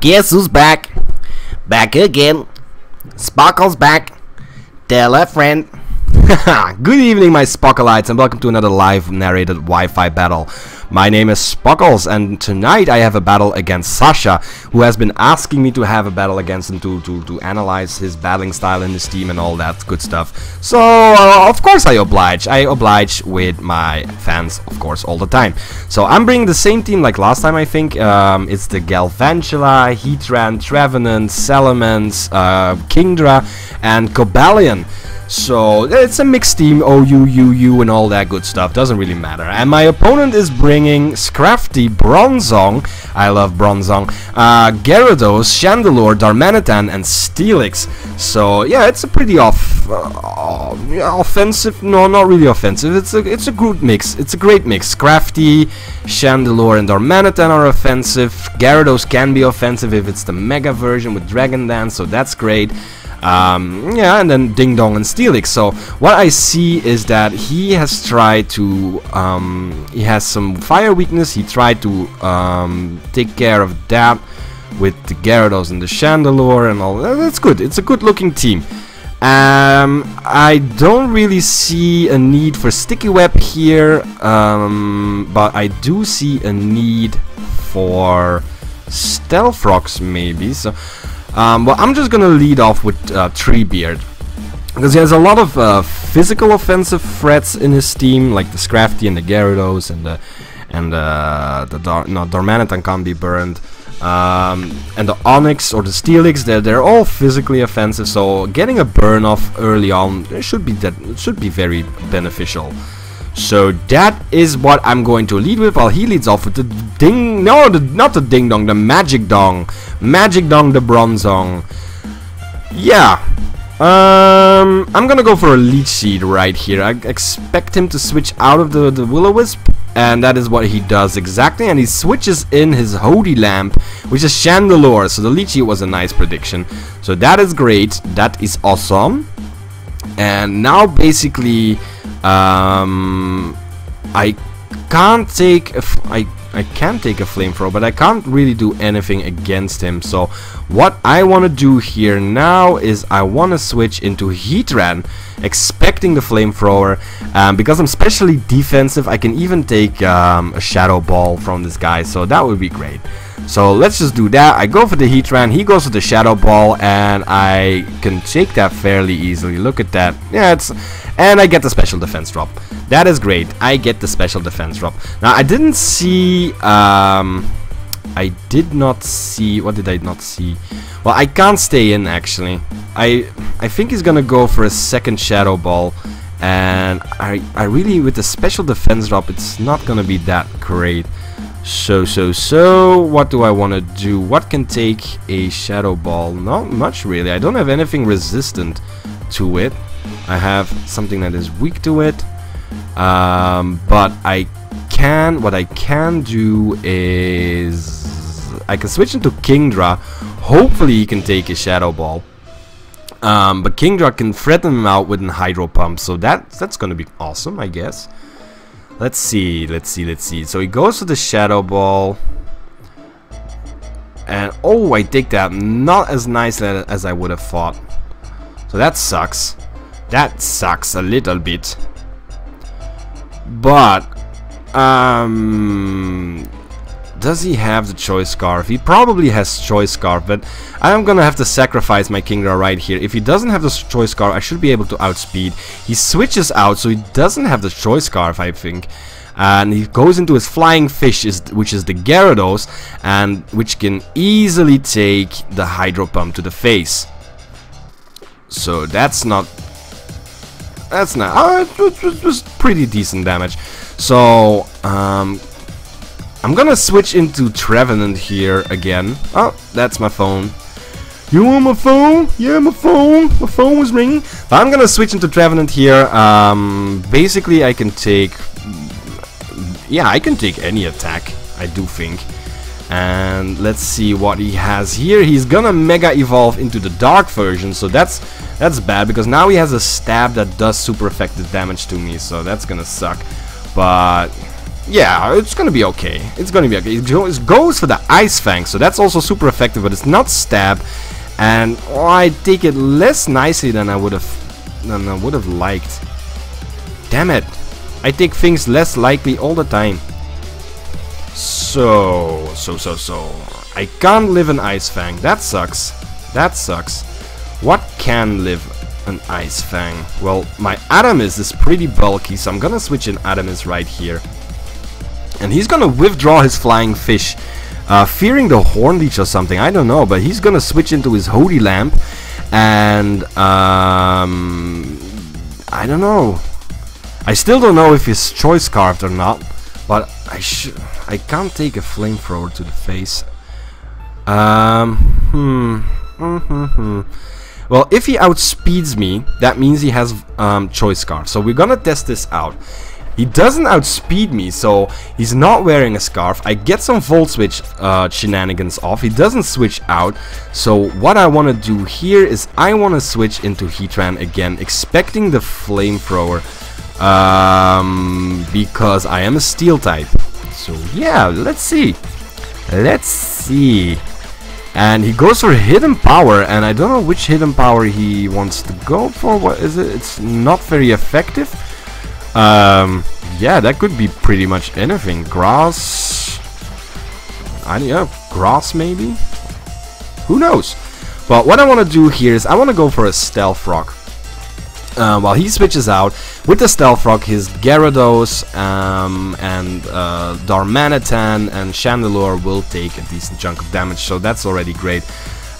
Guess who's back? Back again. Spockles back. Tell a friend. Good evening, my Spockleites, and welcome to another live narrated Wi-Fi battle. My name is Spockles, and tonight I have a battle against Sacha, who has been asking me to have a battle against him to, to, to analyze his battling style in his team and all that good stuff. So, uh, of course I oblige. I oblige with my fans, of course, all the time. So, I'm bringing the same team like last time, I think. Um, it's the Galvantula, Heatran, Trevenant, Salamence, uh, Kingdra, and Cobalion. So it's a mixed team, OU, UU, and all that good stuff. Doesn't really matter. And my opponent is bringing Scrafty, Bronzong. I love Bronzong. Uh, Gyarados, Chandelure, Darmanitan, and Steelix. So yeah, it's a pretty off, uh, offensive. No, not really offensive. It's a it's a good mix. It's a great mix. Scrafty, Chandelure, and Darmanitan are offensive. Gyarados can be offensive if it's the Mega version with Dragon Dance. So that's great. Um, yeah, and then Ding Dong and Steelix. So what I see is that he has tried to, um, he has some fire weakness. He tried to um, take care of that with the Gyarados and the Chandelure and all. That's good. It's a good looking team. Um, I don't really see a need for Sticky Web here, um, but I do see a need for Stealth Rocks maybe. So um, well, I'm just gonna lead off with uh, Treebeard. Because he has a lot of uh, physical offensive threats in his team, like the Scrafty and the Gyarados and the and uh, the Dar no, Darmanitan can't be burned. Um, and the Onix or the Steelix, they're, they're all physically offensive, so getting a burn off early on should be that should be very beneficial. So that is what I'm going to lead with while he leads off with the ding no the, not the ding dong the magic dong. Magic dong the bronzong yeah. Um I'm gonna go for a leech seed right here. I expect him to switch out of the the will-o-wisp and that is what he does exactly and he switches in his Hody lamp which is Chandelure so the Leechy was a nice prediction. So that is great. That is awesome. And now basically um, I can't take a f I I can take a flamethrower, but I can't really do anything against him. So what I want to do here now is I want to switch into Heatran, expecting the flamethrower. Um, because I'm specially defensive, I can even take um, a Shadow Ball from this guy, so that would be great. So let's just do that. I go for the Heatran, he goes for the Shadow Ball, and I can take that fairly easily. Look at that. Yeah, it's... And I get the special defense drop. That is great. I get the special defense drop. Now, I didn't see... Um, I did not see... What did I not see? Well, I can't stay in, actually. I I think he's gonna go for a second Shadow Ball. And I, I really, with the special defense drop, it's not gonna be that great. So, so, so, what do I want to do? What can take a Shadow Ball? Not much, really. I don't have anything resistant to it. I have something that is weak to it. Um, but I can, what I can do is... I can switch into Kingdra. Hopefully he can take a Shadow Ball. Um, but Kingdra can threaten him out with an Hydro Pump. So that, that's going to be awesome, I guess. Let's see, let's see, let's see. So he goes to the Shadow Ball. And, oh, I take that. Not as nice as I would have thought. So that sucks. That sucks a little bit. But, um, does he have the Choice Scarf? He probably has Choice Scarf, but I'm gonna have to sacrifice my Kingdra right here. If he doesn't have the Choice Scarf, I should be able to outspeed. He switches out, so he doesn't have the Choice Scarf, I think. And he goes into his Flying Fish, which is the Gyarados, and which can easily take the Hydro Pump to the face. So that's not... That's not... Uh, it was, pretty decent damage. So, um, I'm gonna switch into Trevenant here again. Oh, that's my phone. You want my phone? Yeah, my phone. My phone was ringing. But I'm gonna switch into Trevenant here. Um, basically, I can take... Yeah, I can take any attack, I do think. And let's see what he has here. He's gonna Mega Evolve into the Dark version, so that's that's bad, because now he has a stab that does super effective damage to me, so that's gonna suck. But yeah, it's gonna be okay. It's gonna be okay. It goes, goes for the Ice Fang, so that's also super effective, but it's not stab. And oh, I take it less nicely than I would have than I would have liked. Damn it. I take things less likely all the time. So, so, so, so. I can't live an Ice Fang. That sucks. That sucks. What can live an Ice Fang? Well, my Adamus is pretty bulky, so I'm gonna switch in Adamus right here. And he's gonna withdraw his Flying Fish. Uh, fearing the Horn Leech or something, I don't know, but he's gonna switch into his Holy Lamp. And, um... I don't know. I still don't know if he's choice scarfed or not, but I should I can't take a flamethrower to the face. Um hmm. Mm -hmm -hmm. Well, if he outspeeds me, that means he has um, choice scarf. So we're gonna test this out. He doesn't outspeed me, so he's not wearing a scarf. I get some volt switch uh, shenanigans off. He doesn't switch out. So what I want to do here is I want to switch into Heatran again, expecting the flamethrower um, because I am a steel type. So yeah, let's see. Let's see. And he goes for hidden power, and I don't know which hidden power he wants to go for. What is it? It's not very effective. Um, yeah, that could be pretty much anything. Grass. I yeah, grass maybe. Who knows? But what I want to do here is I want to go for a stealth rock. Uh, while he switches out with the Stealth Rock, his Gyarados um, and uh, Darmanitan and Chandelure will take a decent chunk of damage, so that's already great.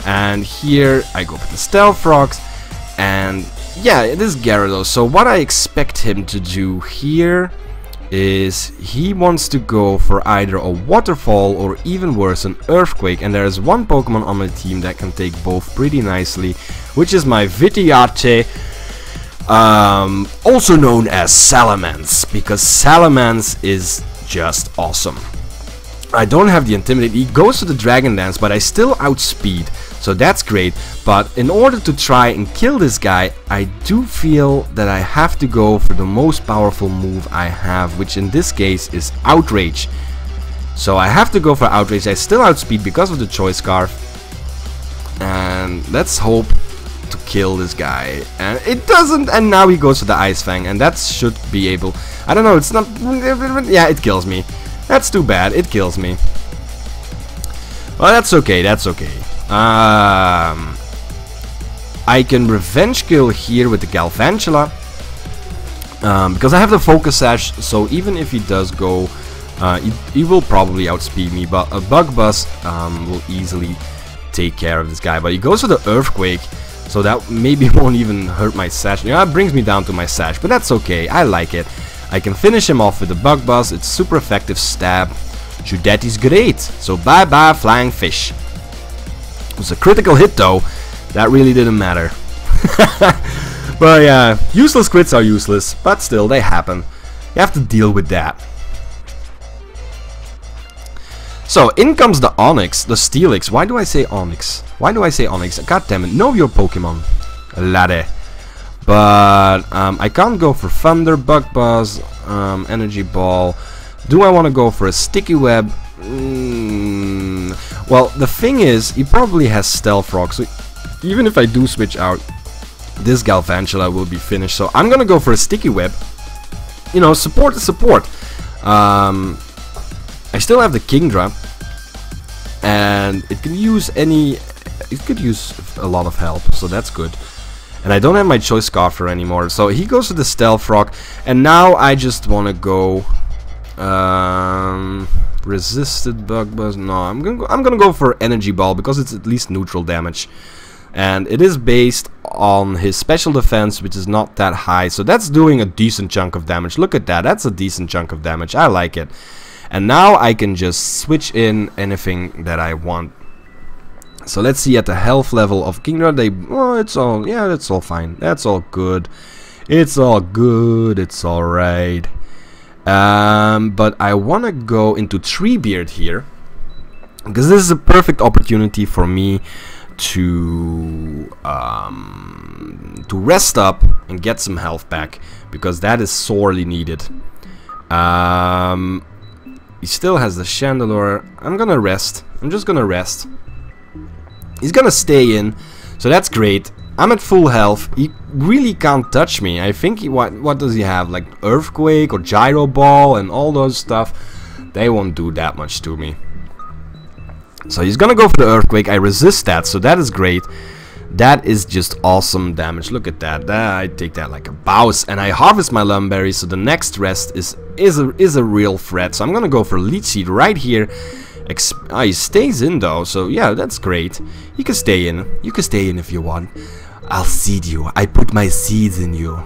And here I go for the Stealth Rocks, and yeah, it is Gyarados. So what I expect him to do here is he wants to go for either a Waterfall or even worse, an Earthquake. And there is one Pokemon on my team that can take both pretty nicely, which is my Vitiate um, also known as Salamence, because Salamence is just awesome. I don't have the Intimidate, he goes to the Dragon Dance, but I still outspeed, so that's great. But in order to try and kill this guy, I do feel that I have to go for the most powerful move I have, which in this case is Outrage. So I have to go for Outrage, I still outspeed because of the Choice Scarf. And let's hope to kill this guy. And it doesn't and now he goes to the ice fang and that should be able I don't know it's not yeah it kills me. That's too bad. It kills me. Well that's okay. That's okay um I can revenge kill here with the Galvantula um, because I have the focus sash so even if he does go uh, he, he, will probably outspeed me but a bug buzz um, will easily take care of this guy but he goes for the earthquake so that maybe won't even hurt my sash. Yeah, it brings me down to my sash, but that's okay. I like it. I can finish him off with the Bug Buzz. It's super effective stab. Judet is great. So bye-bye Flying Fish. It was a critical hit though. That really didn't matter. but yeah, useless crits are useless, but still, they happen. You have to deal with that. So, in comes the Onix, the Steelix. Why do I say Onix? Why do I say Onix? God damn it, know your Pokemon. Laddie. But, um, I can't go for Thunder, Bug Buzz, um, Energy Ball. Do I want to go for a Sticky Web? Mm, well, the thing is, he probably has Stealth Rock, so even if I do switch out, this Galvantula will be finished. So I'm gonna go for a Sticky Web. You know, support the support. Um, I still have the Kingdra, and it can use any. It could use a lot of help, so that's good. And I don't have my choice Scarfer anymore, so he goes to the Stealth Rock, and now I just want to go. Um, resisted bug buzz. No, I'm gonna go, I'm gonna go for energy ball because it's at least neutral damage, and it is based on his special defense, which is not that high. So that's doing a decent chunk of damage. Look at that. That's a decent chunk of damage. I like it. And now I can just switch in anything that I want. So let's see at the health level of Kingdra, they, oh, it's all, yeah, that's all fine. That's all good. It's all good. It's alright. Um, but I want to go into Treebeard here. Because this is a perfect opportunity for me to um, to rest up and get some health back because that is sorely needed. Um, He still has the Chandelure. I'm gonna rest. I'm just gonna rest. He's gonna stay in, so that's great. I'm at full health. He really can't touch me. I think he, what what does he have? Like Earthquake or Gyro Ball and all those stuff. They won't do that much to me. So he's gonna go for the Earthquake. I resist that, so that is great. That is just awesome damage. Look at that. I take that like a bouse, and I harvest my Lum Berry. So the next rest is is a is a real threat. So I'm gonna go for Leech Seed right here. Ex oh, he stays in though, so yeah, that's great. You can stay in. You can stay in if you want. I'll seed you. I put my seeds in you.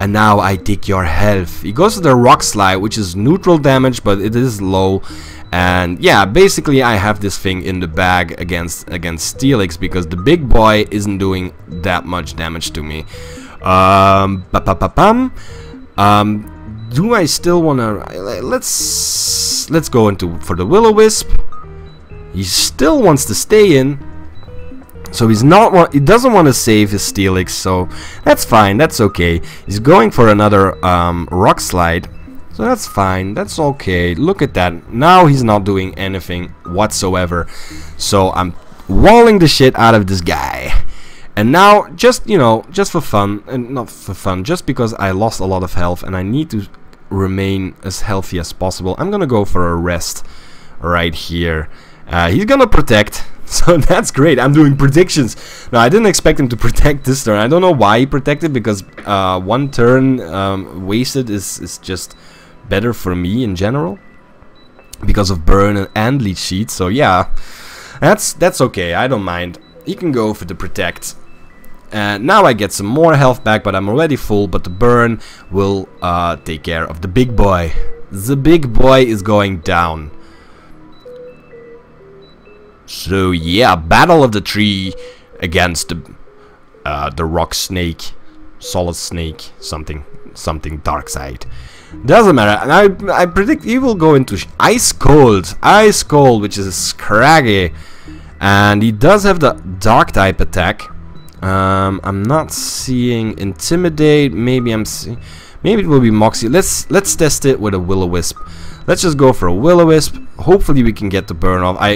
And now I take your health. He goes to the Rock Slide, which is neutral damage, but it is low. And yeah, basically I have this thing in the bag against against Steelix because the big boy isn't doing that much damage to me. Um, ba -ba -ba um do I still wanna let's let's go into for the Will-O-Wisp. He still wants to stay in, so he's not he doesn't want to save his Steelix, so that's fine, that's okay. He's going for another um, Rock Slide, so that's fine, that's okay. Look at that, now he's not doing anything whatsoever. So I'm walling the shit out of this guy. And now, just, you know, just for fun, and not for fun, just because I lost a lot of health and I need to remain as healthy as possible, I'm gonna go for a rest right here. Uh, he's gonna protect, so that's great. I'm doing predictions. Now, I didn't expect him to protect this turn. I don't know why he protected, because uh, one turn um, wasted is, is just better for me in general. Because of burn and leech seed. so yeah. That's, that's okay, I don't mind. He can go for the protect. And now I get some more health back, but I'm already full, but the burn will uh, take care of the big boy. The big boy is going down. So yeah, Battle of the Tree against the uh, the Rock Snake, Solid Snake, something, something Dark Side. Doesn't matter. And I I predict he will go into Ice Cold, Ice Cold, which is Scraggy, and he does have the Dark type attack. Um, I'm not seeing Intimidate. Maybe I'm seeing. Maybe it will be Moxie. Let's let's test it with a Will-O-Wisp. Let's just go for a Will-O-Wisp. Hopefully we can get the burn off. I,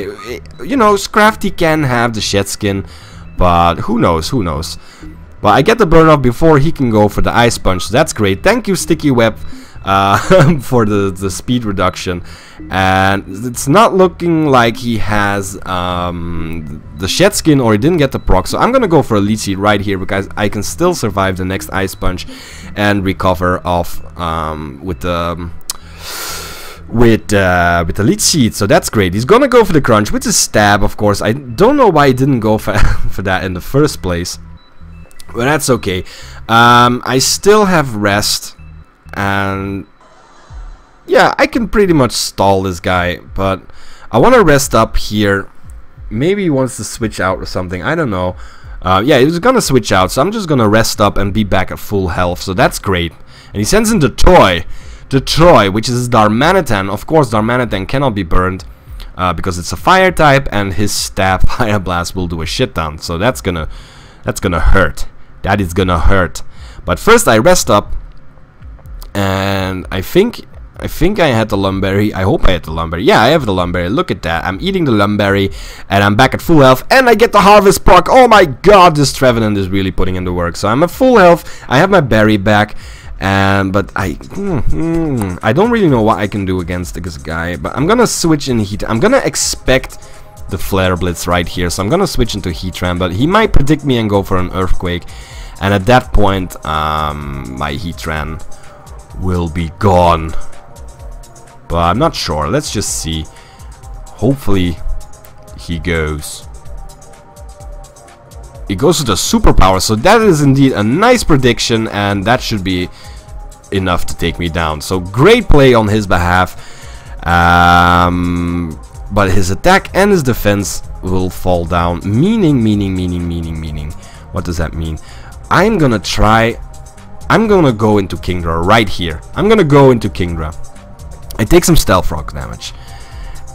you know, Scrafty can have the shed skin, but who knows? Who knows? But I get the burn off before he can go for the ice punch. So that's great. Thank you, Sticky Web, uh, for the the speed reduction. And it's not looking like he has um, the shed skin or he didn't get the proc. So I'm gonna go for a leech seed right here because I can still survive the next ice punch and recover off um, with the with uh, with the leech seed, so that's great. He's gonna go for the crunch with the stab, of course. I don't know why he didn't go for for that in the first place, but that's okay. Um, I still have rest, and yeah, I can pretty much stall this guy, but I want to rest up here. Maybe he wants to switch out or something. I don't know. Uh, yeah, he's gonna switch out, so I'm just gonna rest up and be back at full health. So that's great. And he sends in the toy the Troy, which is Darmanitan. Of course, Darmanitan cannot be burned uh, because it's a fire type, and his stab fire blast will do a shit ton. So that's gonna that's gonna hurt. That is gonna hurt. But first, I rest up, and I think I think I had the Lum Berry. I hope I had the Lum Berry. Yeah, I have the Lum Berry. Look at that. I'm eating the Lum Berry, and I'm back at full health, and I get the Harvest Proc. Oh my god, this Trevenant is really putting in the work. So I'm at full health. I have my berry back. And but I mm, mm, I don't really know what I can do against this guy. But I'm gonna switch in heat. I'm gonna expect the flare blitz right here. So I'm gonna switch into Heatran. But he might predict me and go for an earthquake. And at that point, um, my Heatran will be gone. But I'm not sure. Let's just see. Hopefully, he goes. He goes to the superpower, so that is indeed a nice prediction, and that should be enough to take me down. So great play on his behalf. Um, but his attack and his defense will fall down. Meaning, meaning, meaning, meaning, meaning. What does that mean? I'm gonna try... I'm gonna go into Kingdra right here. I'm gonna go into Kingdra. I take some Stealth Rock damage.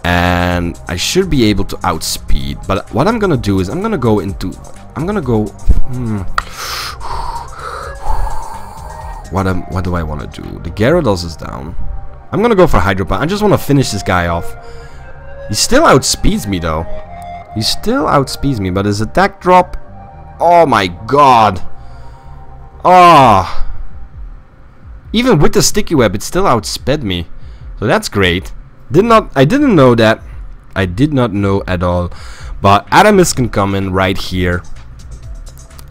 And I should be able to outspeed. But what I'm gonna do is I'm gonna go into... I'm gonna go... Hmm, what am, what do I want to do? The Gyarados is down. I'm gonna go for Hydro Pump. I just want to finish this guy off. He still outspeeds me though. He still outspeeds me, but his attack drop... Oh my god. Oh. Even with the sticky web, it still outsped me. So that's great. Did not I didn't know that. I did not know at all. But Adamus can come in right here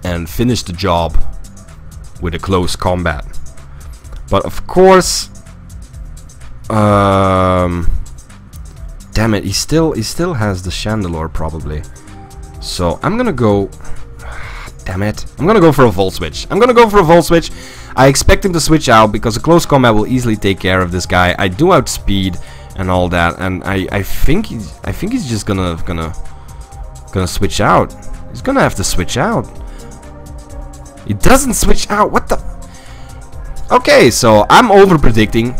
and finish the job with a close combat. But of course um Damn it, he still he still has the Chandelure probably. So I'm gonna go Damn it. I'm gonna go for a Volt Switch. I'm gonna go for a Volt Switch. I expect him to switch out because a close combat will easily take care of this guy. I do outspeed and all that, and I I think he's I think he's just gonna gonna gonna switch out. He's gonna have to switch out. He doesn't switch out. What the? Okay, so I'm over predicting.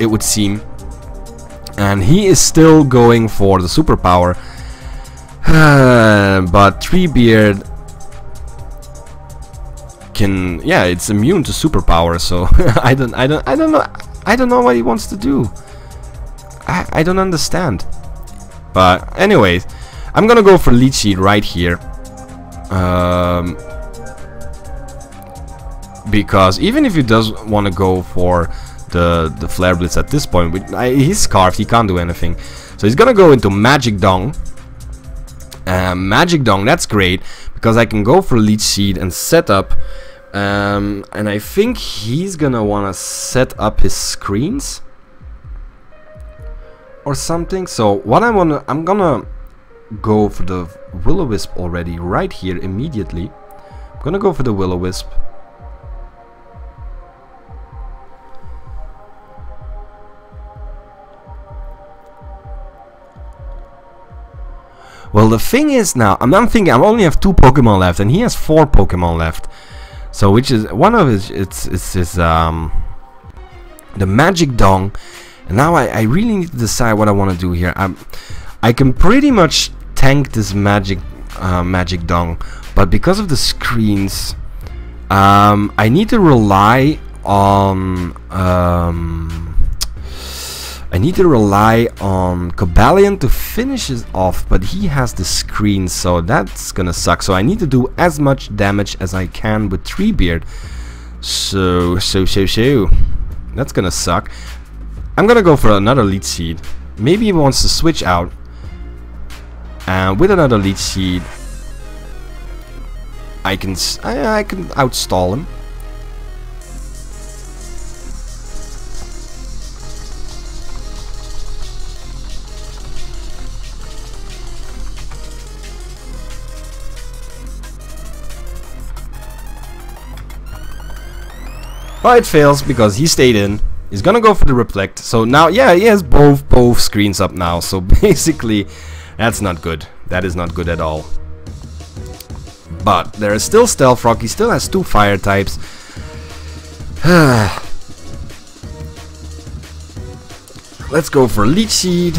It would seem, and he is still going for the superpower. but Treebeard can yeah it's immune to superpower so I don't I don't I don't know I don't know what he wants to do I, I don't understand but anyways I'm gonna go for leech right here um, because even if he does want to go for the the flare blitz at this point I, he's scarfed he can't do anything so he's gonna go into magic dong uh, magic dong that's great because I can go for leech seed and set up um, and I think he's gonna wanna set up his screens or something. So what I wanna, I'm gonna go for the Will-O-Wisp already right here immediately. I'm gonna go for the Will-O-Wisp. Well, the thing is now, I'm, I'm thinking I only have two Pokemon left, and he has four Pokemon left. So which is one of his it's it's his um the magic dong and now I, I really need to decide what I want to do here. I'm I can pretty much tank this magic uh, magic dong but because of the screens um, I need to rely on um, I need to rely on Cobalion to finish it off, but he has the screen, so that's gonna suck. So I need to do as much damage as I can with Treebeard. So, so, so, so. That's gonna suck. I'm gonna go for another leech seed. Maybe he wants to switch out. And with another leech seed, I can I, I can outstall him. But it fails because he stayed in. He's gonna go for the reflect. So now, yeah, he has both both screens up now. So basically, that's not good. That is not good at all. But there is still Stealth Rock. He still has two fire types. Let's go for Leech Seed.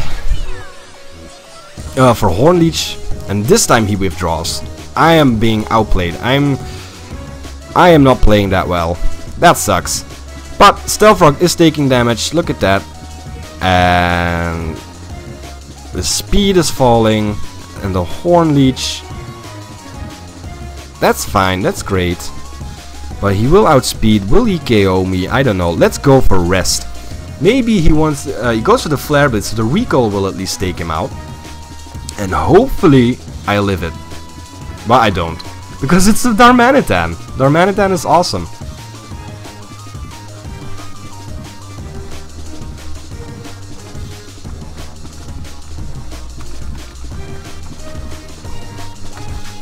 Uh, for Horn Leech. And this time he withdraws. I am being outplayed. I'm... I am not playing that well. That sucks. But Stealth Rock is taking damage, look at that. And the speed is falling. And the Horn Leech. That's fine, that's great. But he will outspeed, will he KO me? I don't know. Let's go for rest. Maybe he wants, uh, he goes for the Flare Blitz, so the recall will at least take him out. And hopefully I live it. But I don't. Because it's the Darmanitan. Darmanitan is awesome.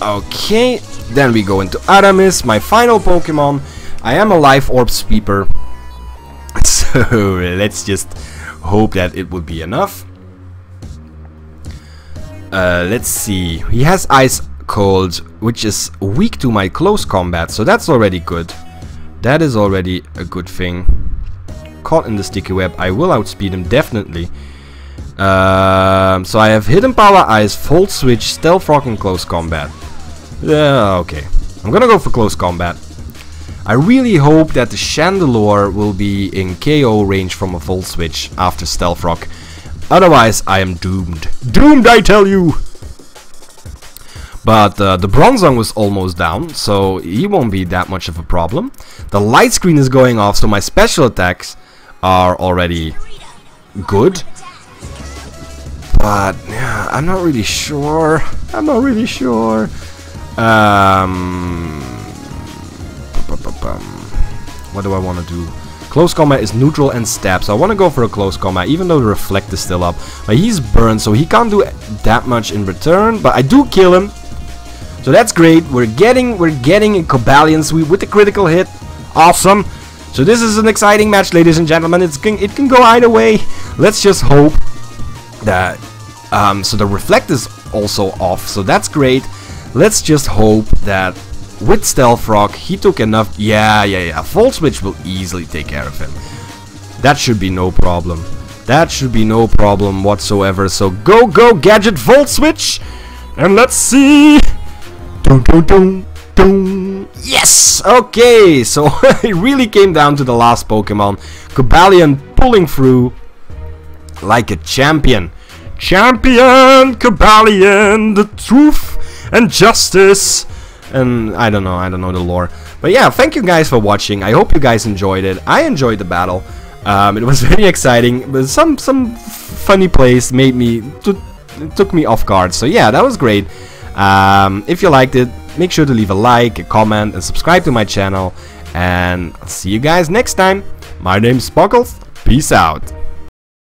Okay, then we go into Adamus, my final Pokemon. I am a Life Orb Sweeper. So let's just hope that it would be enough. Uh, let's see. He has Ice Cold, which is weak to my close combat, so that's already good. That is already a good thing. Caught in the sticky web, I will outspeed him definitely. Um, so I have Hidden Power Ice, Volt Switch, Stealth Rock and Close Combat. Yeah, okay. I'm gonna go for close combat. I really hope that the Chandelure will be in KO range from a Volt Switch after Stealth Rock. Otherwise, I am doomed. Doomed, I tell you! But uh, the Bronzong was almost down, so he won't be that much of a problem. The light screen is going off, so my special attacks are already good. But yeah, I'm not really sure. I'm not really sure. Um, what do I want to do? Close combat is neutral and stab, so I want to go for a close combat, even though the reflect is still up. But he's burned, so he can't do that much in return. But I do kill him, so that's great. We're getting we're getting a Cobalion sweep with the critical hit. Awesome. So this is an exciting match, ladies and gentlemen. It's it can go either way. Let's just hope that um, so the reflect is also off, so that's great. Let's just hope that with Stealth Rock, he took enough... Yeah, yeah, yeah. Volt Switch will easily take care of him. That should be no problem. That should be no problem whatsoever. So go, go, Gadget Volt Switch! And let's see... Dun, dun, dun, dun. Yes! Okay, so it really came down to the last Pokemon. Cobalion pulling through like a champion. Champion Cobalion, the truth and justice and I don't know, I don't know the lore. But yeah, thank you guys for watching. I hope you guys enjoyed it. I enjoyed the battle. Um, it was very exciting, but some some funny plays made me took me off guard. So yeah, that was great. Um, if you liked it, make sure to leave a like, a comment, and subscribe to my channel. And I'll see you guys next time. My name's Spockles. Peace out.